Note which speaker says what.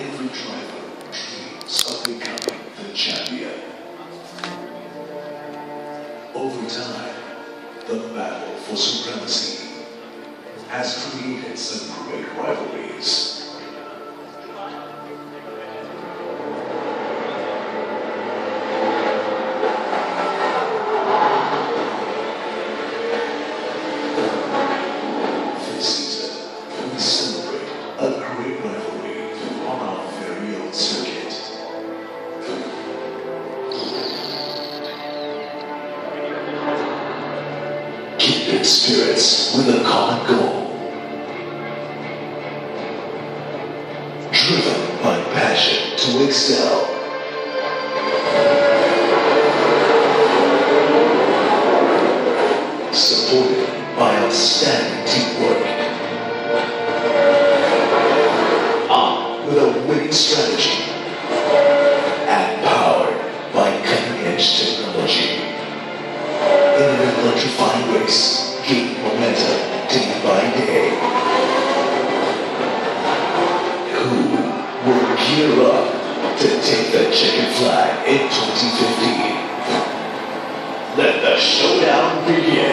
Speaker 1: Every driver dreams of becoming the champion. Over time, the battle for supremacy has created some great rivalries. Spirits with a common goal. Driven by passion to excel. Supported by outstanding teamwork. Armed with a winning strategy. And powered by cutting-edge technology in an electrifying race, gear up to take the chicken flag in 2015? Let the showdown begin.